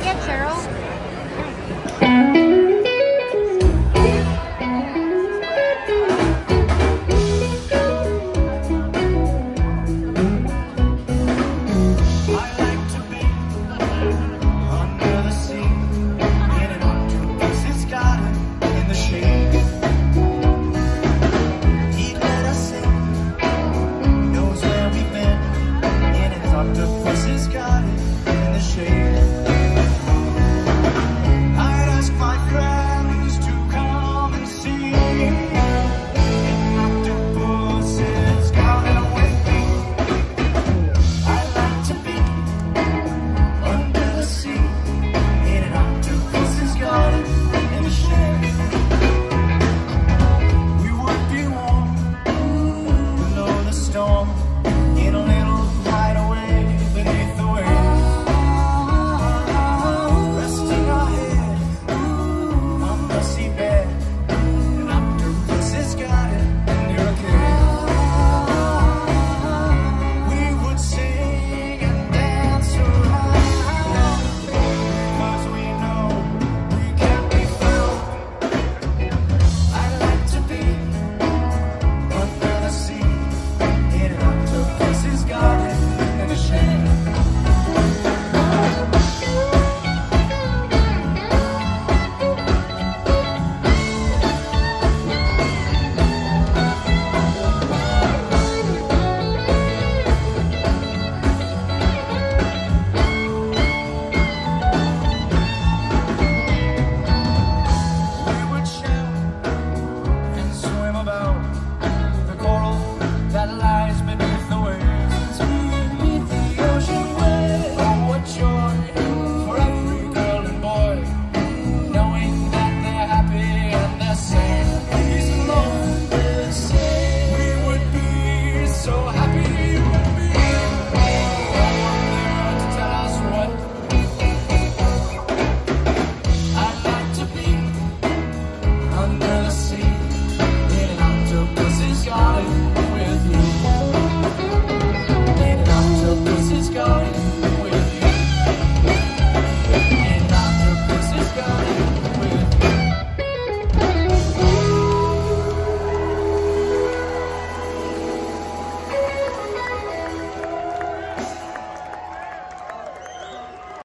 Yeah, get, Cheryl?